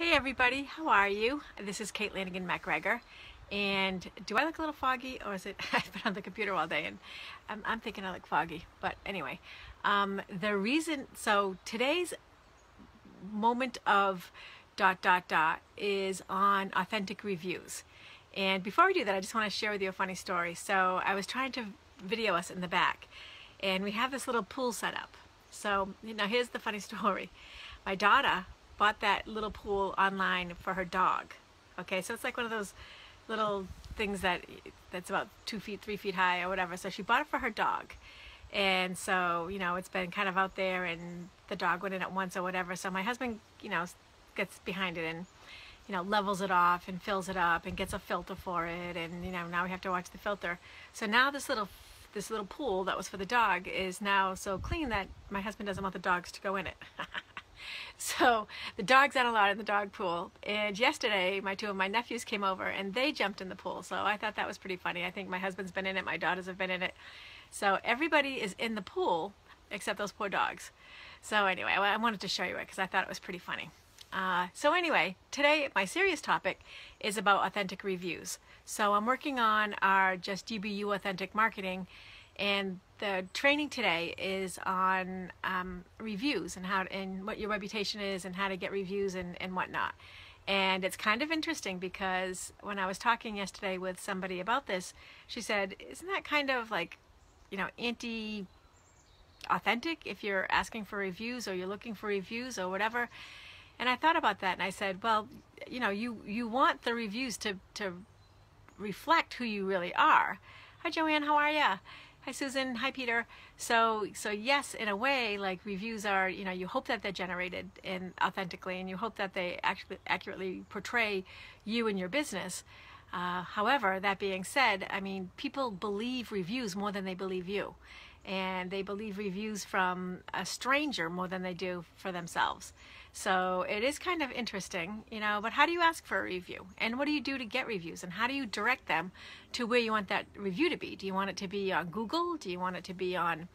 Hey everybody, how are you? This is Kate Lanagan MacGregor. And do I look a little foggy or is it, I've been on the computer all day and I'm, I'm thinking I look foggy. But anyway, um, the reason, so today's moment of dot dot dot is on authentic reviews. And before we do that, I just want to share with you a funny story. So I was trying to video us in the back and we have this little pool set up. So, you know, here's the funny story. My daughter bought that little pool online for her dog. Okay, so it's like one of those little things that that's about two feet, three feet high or whatever. So she bought it for her dog. And so, you know, it's been kind of out there and the dog went in at once or whatever. So my husband, you know, gets behind it and, you know, levels it off and fills it up and gets a filter for it. And, you know, now we have to watch the filter. So now this little this little pool that was for the dog is now so clean that my husband doesn't want the dogs to go in it. so the dog's out a lot in the dog pool. And yesterday, my two of my nephews came over and they jumped in the pool. So I thought that was pretty funny. I think my husband's been in it, my daughters have been in it. So everybody is in the pool except those poor dogs. So anyway, I wanted to show you it because I thought it was pretty funny. Uh, so anyway, today my serious topic is about authentic reviews. So I'm working on our Just UBU Authentic Marketing and the training today is on um, reviews and how and what your reputation is and how to get reviews and, and whatnot. And it's kind of interesting because when I was talking yesterday with somebody about this, she said, isn't that kind of like, you know, anti authentic if you're asking for reviews or you're looking for reviews or whatever? And I thought about that and I said, well, you know, you, you want the reviews to, to reflect who you really are. Hi, Joanne, how are you? Hi, Susan. Hi, Peter. So, so yes, in a way, like reviews are, you know, you hope that they're generated and authentically, and you hope that they actually accurately portray you and your business. Uh, however, that being said, I mean, people believe reviews more than they believe you and they believe reviews from a stranger more than they do for themselves. So it is kind of interesting, you know, but how do you ask for a review? And what do you do to get reviews? And how do you direct them to where you want that review to be? Do you want it to be on Google? Do you want it to be on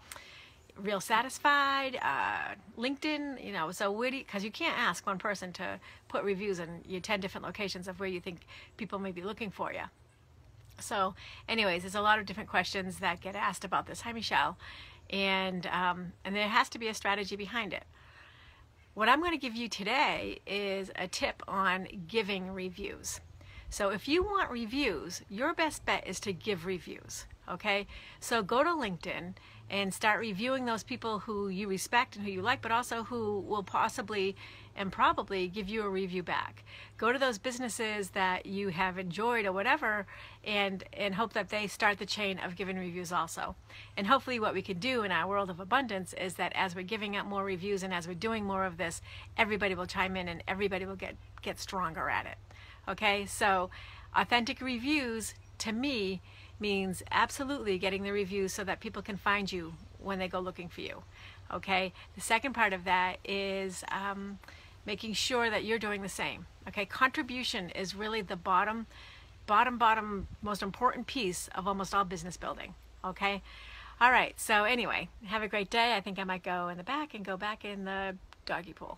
Real Satisfied, uh, LinkedIn, you know, so where do you, because you can't ask one person to put reviews in your 10 different locations of where you think people may be looking for you. So, anyways, there's a lot of different questions that get asked about this. Hi, Michelle. And, um, and there has to be a strategy behind it. What I'm going to give you today is a tip on giving reviews. So if you want reviews, your best bet is to give reviews. Okay, so go to LinkedIn and start reviewing those people who you respect and who you like, but also who will possibly and probably give you a review back. Go to those businesses that you have enjoyed or whatever and and hope that they start the chain of giving reviews also. And hopefully what we can do in our world of abundance is that as we're giving out more reviews and as we're doing more of this, everybody will chime in and everybody will get get stronger at it. Okay? So authentic reviews to me means absolutely getting the reviews so that people can find you when they go looking for you. Okay. The second part of that is um, making sure that you're doing the same. Okay. Contribution is really the bottom, bottom, bottom, most important piece of almost all business building. Okay. All right. So anyway, have a great day. I think I might go in the back and go back in the doggy pool.